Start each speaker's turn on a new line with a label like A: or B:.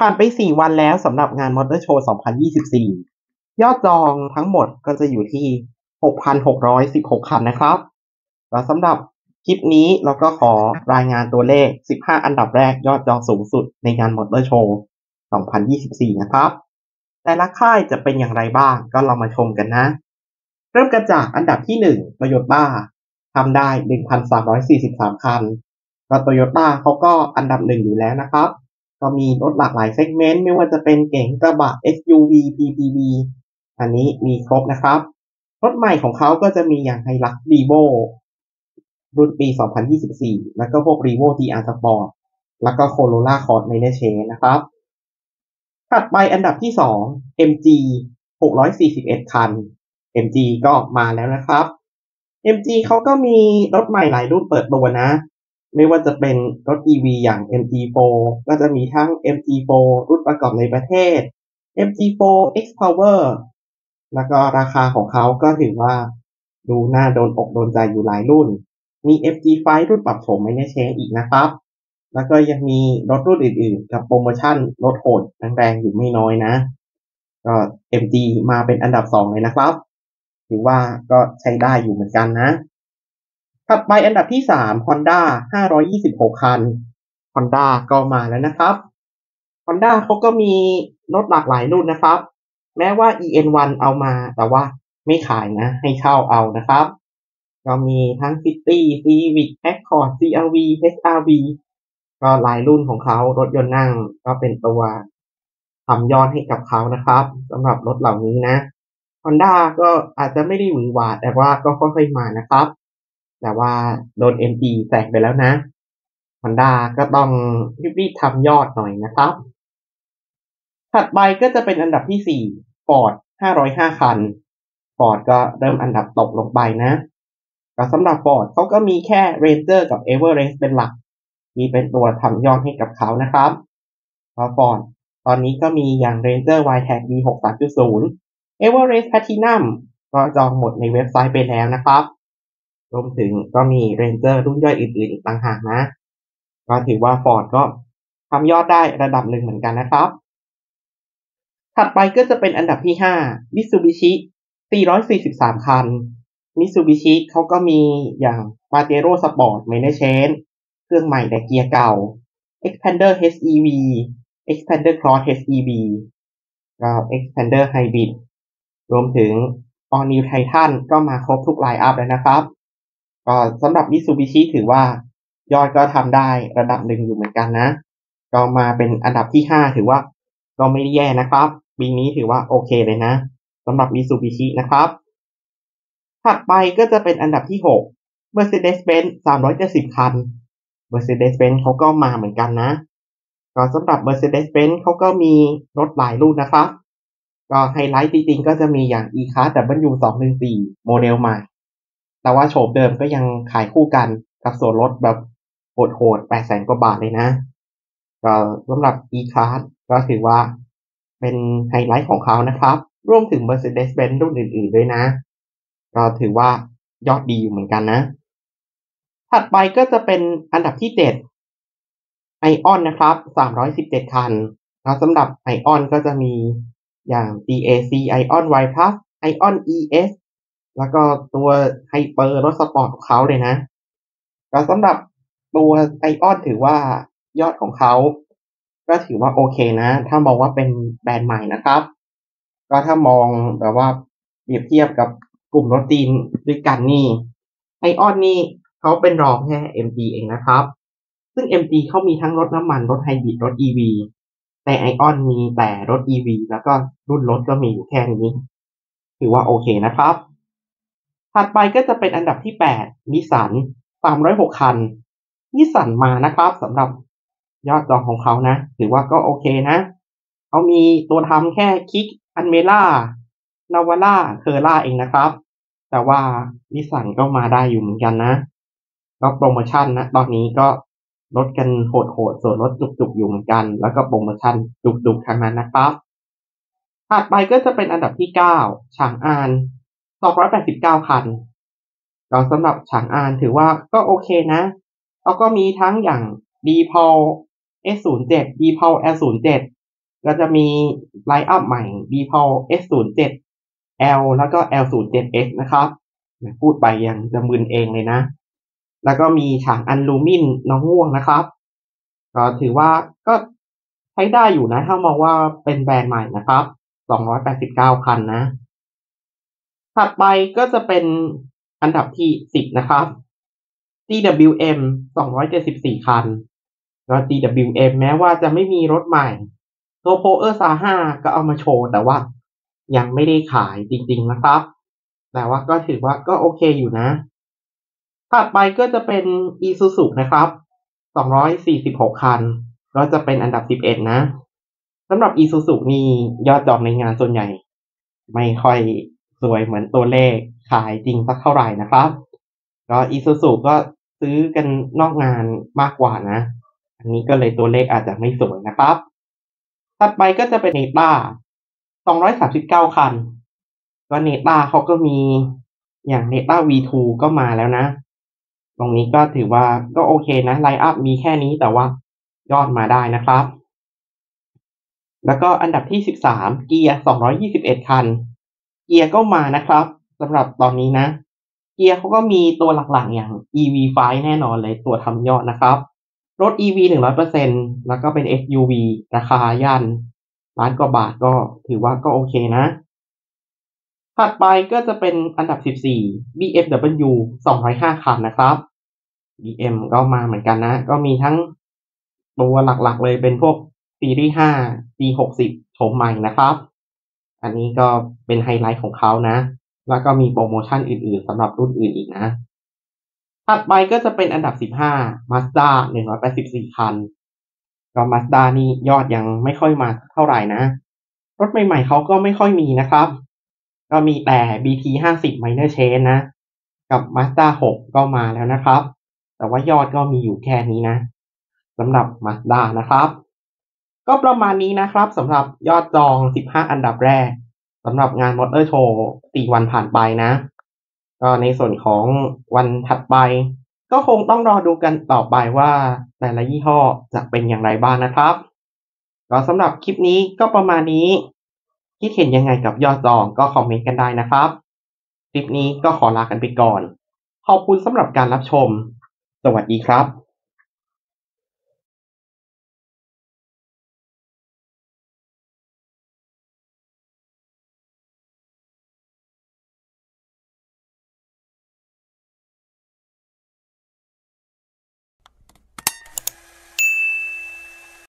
A: ผ่านไป 4 วันแล้วสำหรับงานมอเตอร์โชว์ 2024 ยอดจองทั้งหมดก็จะอยู่ที่ 6,616 คันนะครับ แล้วสำหรับคลิปนี้เราก็ขอรายงานตัวเลข 15 อันดับแรกยอดจองสูงสุดในงานมอเตอร์โชว์ 2024 นะครับ แต่ละค่ายจะเป็นอย่างไรบ้างก็เรามาชมกันนะ เริ่มกันจากอันดับที่1 Toyota ทำได้ 1,343 คันก็โตโยต้าเขาก็อันดับหนึ่งอยู่แล้วนะครับ ก็มีรถหลากหลาย segment ไม่ว่าจะเป็นเก๋งกระบะ SUV PPV อันนี้มีครบนะครับ รถใหม่ของเขาก็จะมีอย่างไฮลักซ์ดีโวรุ่นปี 2024 แล้วก็พวก r e v o TR Sport แล้วก็ Corolla Cross m a n a g e นะครับ ถัดไปอันดับที่ 2 MG 641 คัน MG ก็มาแล้วนะครับ MG เขาก็มีรถใหม่หลายรุ่นเปิดตัวนะ ไม่ว่าจะเป็นรถ EV อย่าง MG4 ก็จะมีทั้ง MG4 รุ่นประกอบในประเทศ MG4 X Power แล้วก็ราคาของเขาก็ถือว่าดูน่าโดนอกโดนใจอยู่หลายรุ่น มี MG5 รุ่นปรับโฉมไม่ได้เชงอีกนะครับ แล้วก็ยังมีรถรุ่นอื่นๆ กับโปรโมชั่นลดโหดแรงๆอยู่ไม่น้อยนะ ก็ MG มาเป็นอันดับ2เลยนะครับ ถือว่าก็ใช้ได้อยู่เหมือนกันนะ ถัดไปอันดับที่3 Honda 526 คัน Honda ก็มาแล้วนะครับ Honda เขาก็มีรถหลากหลายรุ่นนะครับ แม้ว่า EN1 เอามา แต่ว่าไม่ขายนะ ให้เช่าเอานะครับ ก็มีทั้ง City Civic Accord CRV HRV ก็หลายรุ่นของเขารถยนต์นั่งก็เป็นตัวทำยอดให้กับเขานะครับสำหรับรถเหล่านี้นะ Honda ก็อาจจะไม่ได้หวือหวาแต่ว่าก็ค่อยๆมานะครับ แต่ว่าโดน MG แตกไปแล้วนะ Honda ก็ต้องรีบๆทำยอดหน่อยนะครับ ถัดไปก็จะเป็นอันดับที่ 4 Ford 505 คัน Ford ก็เริ่มอันดับตกลงไปนะแต่สำหรับ Ford เขาก็มีแค่ Ranger กับ Everest เป็นหลัก มีเป็นตัวทำยอดให้กับเขานะครับเพราะ Ford ตอนนี้ก็มีอย่าง Ranger Wildtrak V6 3.0 Everest Platinum ก็จองหมดในเว็บไซต์ไปแล้วนะครับ รวมถึงก็มี Ranger รุ่นย่อยอื่นๆอีกต่างหากนะ ก็ถือว่า Ford ก็ทำยอดได้ระดับหนึ่งเหมือนกันนะครับ ถัดไปก็จะเป็นอันดับที่5 Mitsubishi 443 คัน Mitsubishi เขาก็มีอย่าง Pajero Sport m a n a g e เครื่องใหม่แต่เกียร์เก่า Expander HEV Expander Cross HEV ก็ Expander Hybrid รวมถึง All New Titan ก็มาครบทุกไลน์อัพแล้วนะครับ ก็สำหรับ Mitsubishi ถือว่ายอดก็ทำได้ระดับหนึ่งอยู่เหมือนกันนะ ก็มาเป็นอันดับที่5ถือว่า ก็ไม่แย่นะครับ ปีนี้ถือว่าโอเคเลยนะสำหรับ Mitsubishi นะครับ ถัดไปก็จะเป็นอันดับที่6 Mercedes-Benz 370 คัน Mercedes-Benz เขาก็มาเหมือนกันนะ ก็สำหรับ Mercedes-Benz เขาก็มีรถหลายรุ่นนะครับ ก็ไฮไลท์จริงๆก็จะมีอย่าง E-Class W214 โมเดลใหม่ แต่ว่าโฉมเดิมก็ยังขายคู่กันกับส่วนลดแบบโหดๆ8แสนกว่าบาทเลยนะ ก็สำหรับ E-Class ก็ถือว่าเป็นไฮไลท์ของเขานะครับ รวมถึง Mercedes-Benz รุ่นอื่นๆด้วยนะ ก็ถือว่ายอดดีอยู่เหมือนกันนะ ถัดไปก็จะเป็นอันดับที่7 Aion นะครับ317คันแล้วสำหรับ Aion ก็จะมีอย่าง GAC Aion Y Plus Aion ES แล้วก็ตัว Hyper รถสปอร์ตของเขาเลยนะแล้วสำหรับตัวไอออนถือว่ายอดของเขาก็ถือว่าโอเคนะ ถ้ามองว่าเป็นแบรนด์ใหม่นะครับ ก็ถ้ามองแบบว่าเปรียบเทียบกับกลุ่มรถจีนด้วยกันนี่ไอออนนี่เขาเป็นรองแค่ MG เองนะครับ ซึ่ง MG เขามีทั้งรถน้ำมันรถไฮบริดรถ EV แต่ไอออนมีแต่รถ EV แล้วก็รุ่นรถก็มีอยู่แค่นี้ ถือว่าโอเคนะครับ ถัดไปก็จะเป็นอันดับที่ 8 นิสสัน306 คัน นิสสันมานะครับสำหรับยอดจองของเขานะ ถือว่าก็โอเคนะ เขามีตัวทำแค่ Kicks Almera Navara Terra เองนะครับ แต่ว่านิสสันก็มาได้อยู่เหมือนกันนะ ก็โปรโมชั่นนะ ตอนนี้ก็ลดกันโหดๆส่วนลดจุกๆอยู่เหมือนกัน แล้วก็โปรโมชั่นจุกๆทั้งนั้นนะครับ ถัดไปก็จะเป็นอันดับที่9ฉางอาน 289 คันก็สำหรับฉางอานถือว่าก็โอเคนะเขาก็มีทั้งอย่าง d p o l S07 d p o l L07 ก็จะมี lineup ใหม่ Deepal S07 L แล้วก็ L07X นะครับ พูดไปยังจะมึนเองเลยนะ แล้วก็มีฉางอาน Lumin น้องง่วงนะครับ ก็ถือว่าก็ใช้ได้อยู่นะ ถ้ามองว่าเป็นแบรนด์ใหม่นะครับ 289 คันนะ ถัดไปก็จะเป็นอันดับที่10นะครับ DWM 274 คันก็ DWM แม้ว่าจะไม่มีรถใหม่ ตัวโพเออร์ซาห้าก็เอามาโชว์ แต่ว่ายังไม่ได้ขายจริงๆนะครับ แต่ว่าก็ถือว่าก็โอเคอยู่นะ ถัดไปก็จะเป็น Isuzu นะครับ 246 คัน ก็จะเป็นอันดับ 11 นะสำหรับ Isuzu นี่ยอดจองในงานส่วนใหญ่ ไม่ค่อย สวยเหมือนตัวเลขขายจริงสักเท่าไหร่นะครับก็ Isuzu ก็ซื้อกันนอกงานมากกว่านะ อันนี้ก็เลยตัวเลขอาจจะไม่สวยนะครับ ถัดไปก็จะเป็นเนต้า239 คัน ก็เนต้าเขาก็มีอย่างเนต้า V2 ก็มาแล้วนะ ตรงนี้ก็ถือว่าก็โอเคนะไลน์อัพมีแค่นี้แต่ว่ายอดมาได้นะครับ แล้วก็อันดับที่ 13 เกียร์ 221 คัน เกียร์ก็มานะครับสำหรับตอนนี้นะ เกียร์เขาก็มีตัวหลักๆอย่าง EV5 แน่นอนเลยตัวทำยอดนะครับ รถ EV หนึ่งร้อยเปอร์เซ็นแล้วก็เป็น SUV ราคาย่านล้านกว่าบาทก็ถือว่าก็โอเคนะ ถัดไปก็จะเป็นอันดับ 14 BMW 205 คันนะครับ BM ก็มาเหมือนกันนะ ก็มีทั้งตัวหลักๆเลยเป็นพวกซีรีส์5 G60 โฉมใหม่นะครับ อันนี้ก็เป็นไฮไลท์ของเขานะ แล้วก็มีโปรโมชั่นอื่นๆสำหรับรุ่นอื่นอีกนะ ถัดไปก็จะเป็นอันดับ 15 Mazda 184 คัน ก็ Mazda นี่ยอดยังไม่ค่อยมาเท่าไหร่นะ รถใหม่ๆเขาก็ไม่ค่อยมีนะครับ ก็มีแต่ BT 50 Minor Change นะ กับ Mazda 6 ก็มาแล้วนะครับ แต่ว่ายอดก็มีอยู่แค่นี้นะสำหรับ Mazda นะครับ ก็ประมาณนี้นะครับสำหรับยอดจอง 15 อันดับแรกสำหรับงานมอเตอร์โชว์4วันผ่านไปนะ ก็ในส่วนของวันถัดไป ก็คงต้องรอดูกันต่อไปว่าแต่ละยี่ห้อจะเป็นอย่างไรบ้างนะครับก็สำหรับคลิปนี้ก็ประมาณนี้ คิดเห็นยังไงกับยอดจองก็คอมเมนต์กันได้นะครับ คลิปนี้ก็ขอลากันไปก่อน ขอบคุณสำหรับการรับชม สวัสดีครับ